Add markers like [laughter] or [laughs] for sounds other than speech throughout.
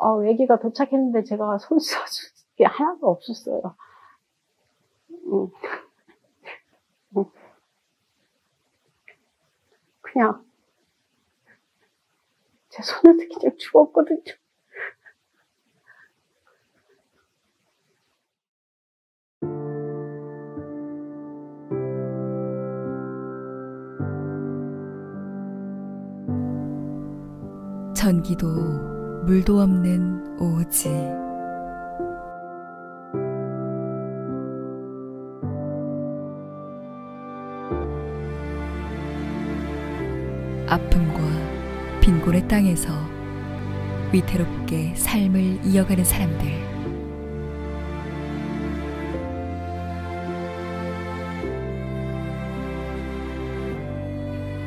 어, 애기가 도착했는데 제가 손 써줄 게 하나도 없었어요. 음. 음. 그냥 제 손에서 그냥 죽었거든요. 전기도 물도 없는 오지. 아픔과 빈곤의 땅에서 위태롭게 삶을 이어가는 사람들.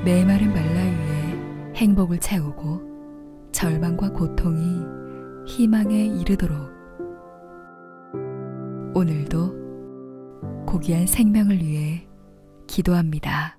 메마른 말라 위에 행복을 채우고 절망과 고통이 희망에 이르도록 오늘도 고귀한 생명을 위해 기도합니다.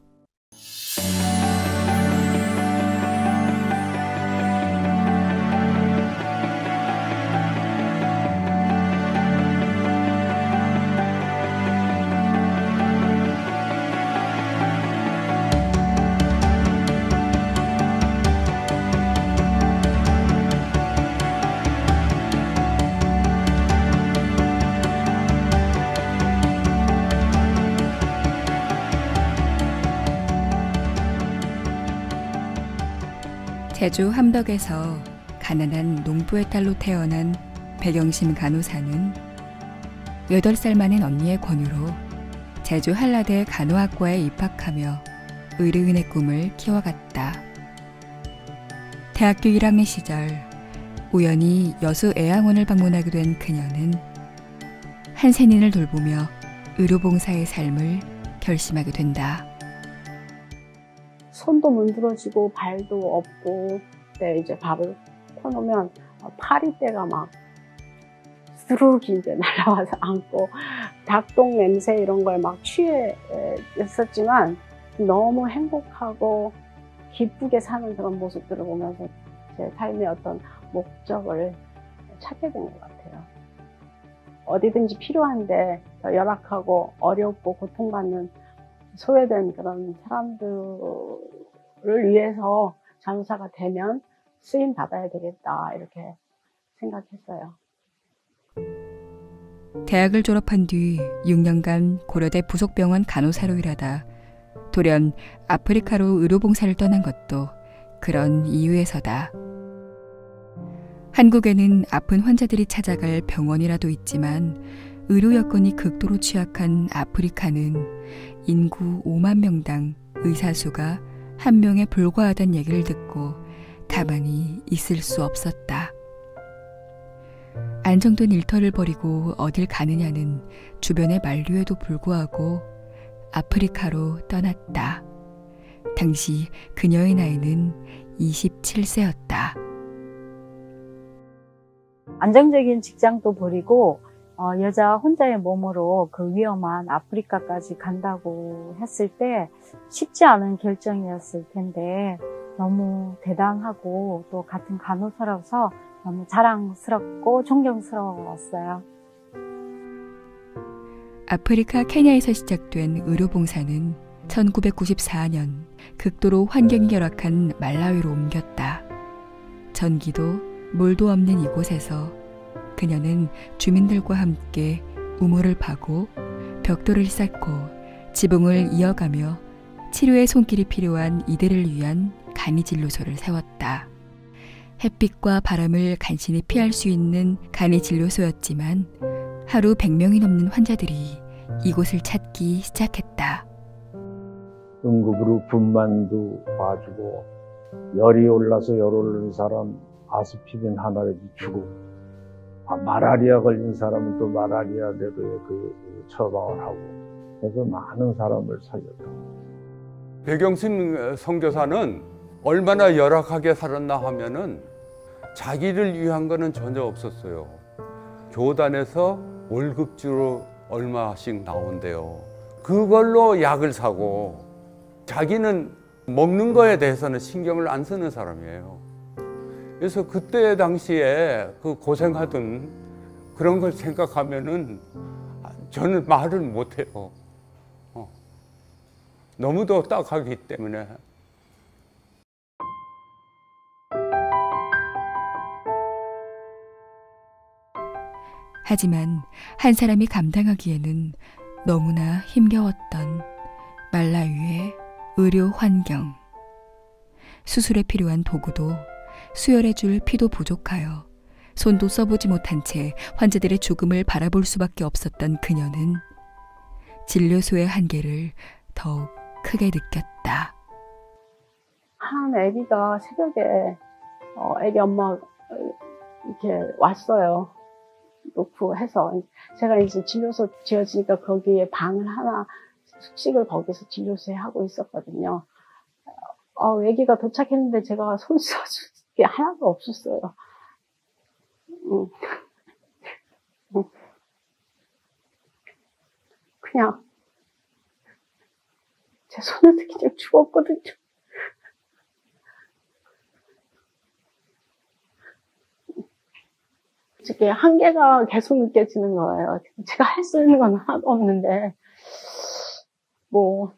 제주 함덕에서 가난한 농부의 딸로 태어난 백영심 간호사는 8살 많은 언니의 권유로 제주 한라대 간호학과에 입학하며 의료인의 꿈을 키워갔다. 대학교 1학년 시절 우연히 여수 애양원을 방문하게 된 그녀는 한센인을 돌보며 의료봉사의 삶을 결심하게 된다. 손도 문드러지고 발도 없고 그때 이제 밥을 퍼놓으면 파리떼가 막 스르륵 이제 [laughs] 날아와서 앉고 닭똥 냄새 이런 거에 막 취했었지만 너무 행복하고 기쁘게 사는 그런 모습들을 보면서 제 삶의 어떤 목적을 찾게 된 것 같아요. 어디든지 필요한데 열악하고 어렵고 고통받는 소외된 그런 사람들을 위해서 간호사가 되면 쓰임 받아야 되겠다 이렇게 생각했어요. 대학을 졸업한 뒤 6년간 고려대 부속병원 간호사로 일하다 돌연 아프리카로 의료봉사를 떠난 것도 그런 이유에서다. 한국에는 아픈 환자들이 찾아갈 병원이라도 있지만 의료 여건이 극도로 취약한 아프리카는 인구 5만 명당 의사 수가 한 명에 불과하다는 얘기를 듣고 가만히 있을 수 없었다. 안정된 일터를 버리고 어딜 가느냐는 주변의 만류에도 불구하고 아프리카로 떠났다. 당시 그녀의 나이는 27세였다. 안정적인 직장도 버리고 어, 여자 혼자의 몸으로 그 위험한 아프리카까지 간다고 했을 때 쉽지 않은 결정이었을 텐데 너무 대단하고 또 같은 간호사라서 너무 자랑스럽고 존경스러웠어요. 아프리카 케냐에서 시작된 의료봉사는 1994년 극도로 환경이 열악한 말라위로 옮겼다. 전기도 물도 없는 이곳에서 그녀는 주민들과 함께 우물을 파고 벽돌을 쌓고 지붕을 이어가며 치료의 손길이 필요한 이들을 위한 간이진료소를 세웠다. 햇빛과 바람을 간신히 피할 수 있는 간이진료소였지만 하루 100명이 넘는 환자들이 이곳을 찾기 시작했다. 응급으로 분만도 봐주고 열이 올라서 열 오르는 사람 아스피린 하나라도 주고 아, 마라리아 걸린 사람은 또 마라리아 대로의 그 처방을 하고 그래서 많은 사람을 살렸다. 배경신 선교사는 얼마나 열악하게 살았나 하면은 자기를 위한 거는 전혀 없었어요. 교단에서 월급주로 얼마씩 나온대요. 그걸로 약을 사고 자기는 먹는 거에 대해서는 신경을 안 쓰는 사람이에요. 그래서 그때 당시에 그 고생하던 그런 걸 생각하면은 저는 말을 못해요. 어. 너무도 딱하기 때문에. 하지만 한 사람이 감당하기에는 너무나 힘겨웠던 말라위의 의료 환경. 수술에 필요한 도구도 수혈해줄 피도 부족하여 손도 써보지 못한 채 환자들의 죽음을 바라볼 수밖에 없었던 그녀는 진료소의 한계를 더욱 크게 느꼈다. 한 아기가 새벽에 어, 아기 엄마 이렇게 왔어요. 놓고 해서 제가 이제 진료소 지어지니까 거기에 방을 하나 숙식을 거기서 진료소에 하고 있었거든요. 어, 아기가 도착했는데 제가 손 써줄 게 하나도 없었어요. 음. 음. 그냥 제 손에서 그냥 죽었거든요. 이게 한계가 계속 느껴지는 거예요. 제가 할 수 있는 건 하나도 없는데, 뭐,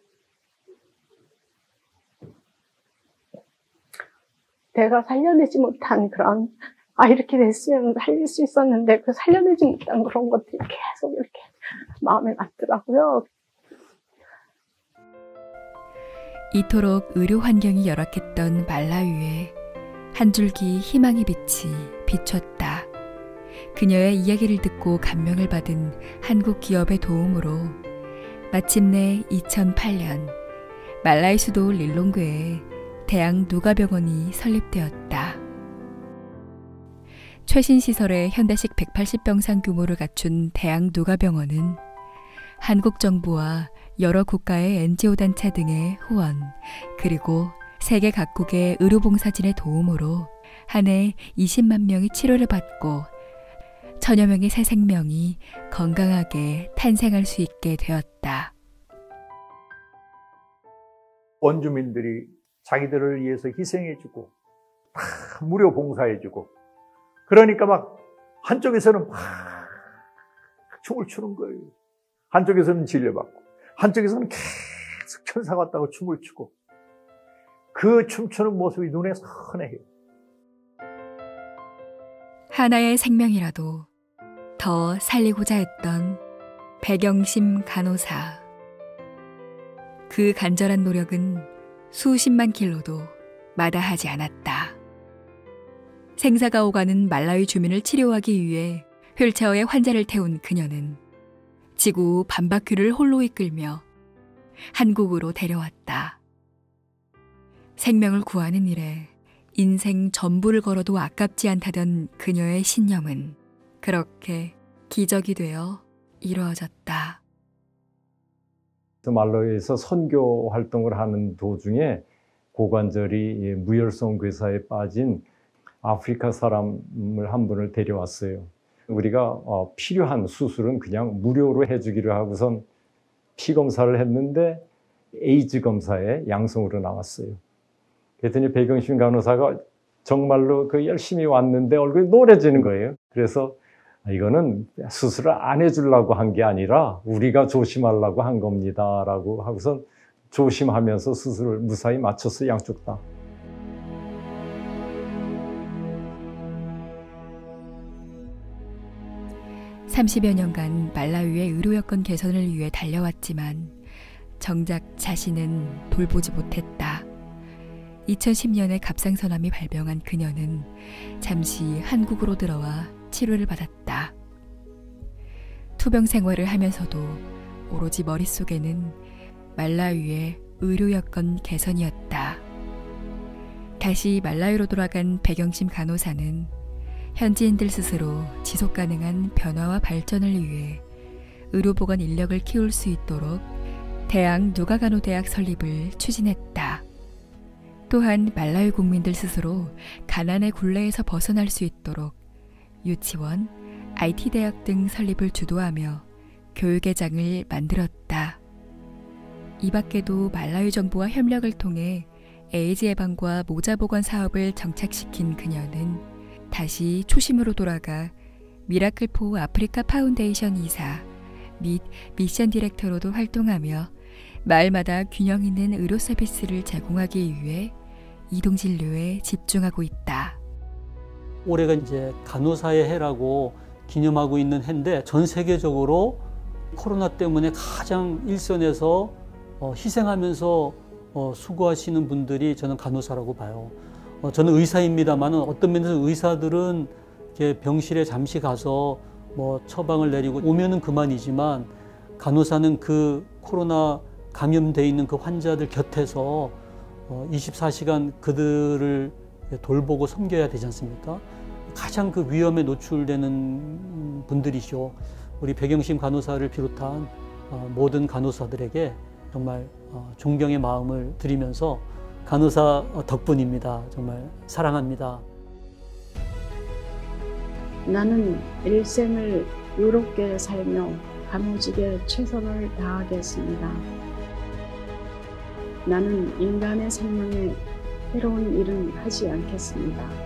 내가 살려내지 못한 그런, 아, 이렇게 됐으면 살릴 수 있었는데, 그 살려내지 못한 그런 것들이 계속 이렇게 마음에 남더라고요. 이토록 의료 환경이 열악했던 말라위에 한 줄기 희망의 빛이 비쳤다. 그녀의 이야기를 듣고 감명을 받은 한국 기업의 도움으로 마침내 2008년 말라이 수도 릴롱그에 대양 누가병원이 설립되었다. 최신 시설의 현대식 180병상 규모를 갖춘 대양 누가병원은 한국 정부와 여러 국가의 NGO 단체 등의 후원, 그리고 세계 각국의 의료봉사진의 도움으로 한 해 20만 명이 치료를 받고 천여 명의 새 생명이 건강하게 탄생할 수 있게 되었다. 원주민들이 자기들을 위해서 희생해주고 다 무료 봉사해주고 그러니까 막 한쪽에서는 막 춤을 추는 거예요. 한쪽에서는 진료받고 한쪽에서는 계속 천사 같다고 춤을 추고 그 춤추는 모습이 눈에 선해요. 하나의 생명이라도 더 살리고자 했던 배경심 간호사. 그 간절한 노력은 수십만 킬로도 마다하지 않았다. 생사가 오가는 말라위 주민을 치료하기 위해 휠체어에 환자를 태운 그녀는 지구 반바퀴를 홀로 이끌며 한국으로 데려왔다. 생명을 구하는 일에 인생 전부를 걸어도 아깝지 않다던 그녀의 신념은 그렇게 기적이 되어 이루어졌다. 말로에서 선교 활동을 하는 도중에 고관절이 무혈성 괴사에 빠진 아프리카 사람을 한 분을 데려왔어요. 우리가 어, 필요한 수술은 그냥 무료로 해주기로 하고선 피 검사를 했는데 에이즈 검사에 양성으로 나왔어요. 그랬더니 배경신 간호사가 정말로 그 열심히 왔는데 얼굴이 노래지는 거예요. 그래서 이거는 수술을 안 해주려고 한 게 아니라 우리가 조심하려고 한 겁니다. 라고 하고선 조심하면서 수술을 무사히 마쳤어, 양쪽 다. 삼십여 년간 말라위의 의료 여건 개선을 위해 달려왔지만 정작 자신은 돌보지 못했다. 2010년에 갑상선암이 발병한 그녀는 잠시 한국으로 들어와 치료를 받았다. 투병 생활을 하면서도 오로지 머릿속에는 말라위의 의료 여건 개선이었다. 다시 말라위로 돌아간 백영심 간호사는 현지인들 스스로 지속 가능한 변화와 발전을 위해 의료보건 인력을 키울 수 있도록 대학 누가간호대학 설립을 추진했다. 또한 말라위 국민들 스스로 가난의 굴레에서 벗어날 수 있도록 유치원, IT대학 등 설립을 주도하며 교육의 장을 만들었다. 이 밖에도 말라위 정부와 협력을 통해 에이즈 예방과 모자 보건 사업을 정착시킨 그녀는 다시 초심으로 돌아가 Miracle for Africa Foundation 이사 및 mission director로도 활동하며 마을마다 균형 있는 의료 서비스를 제공하기 위해 이동 진료에 집중하고 있다. 올해가 이제 간호사의 해라고 기념하고 있는 해인데 전 세계적으로 코로나 때문에 가장 일선에서 어, 희생하면서 어, 수고하시는 분들이 저는 간호사라고 봐요. 어, 저는 의사입니다만 어떤 면에서 의사들은 병실에 잠시 가서 뭐 처방을 내리고 오면은 그만이지만 간호사는 그 코로나 감염돼 있는 그 환자들 곁에서 어, 24시간 그들을 돌보고 섬겨야 되지 않습니까? 가장 그 위험에 노출되는 분들이죠. 우리 백영심 간호사를 비롯한 어, 모든 간호사들에게 정말 어, 존경의 마음을 드리면서 간호사 덕분입니다. 정말 사랑합니다. 나는 일생을 의롭게 살며 간호직에 최선을 다하겠습니다. 나는 인간의 생명에 해로운 일은 하지 않겠습니다.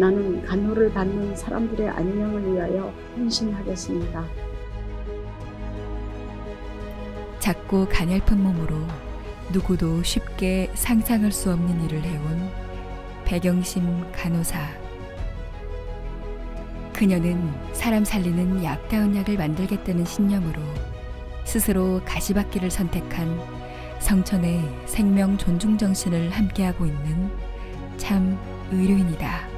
나는 간호를 받는 사람들의 안녕을 위하여 헌신하겠습니다. 작고 가냘픈 몸으로 누구도 쉽게 상상할 수 없는 일을 해온 백영심 간호사. 그녀는 사람 살리는 약다운 약을 만들겠다는 신념으로 스스로 가시밭길을 선택한 성천의 생명 존중 정신을 함께하고 있는 참 의료인이다.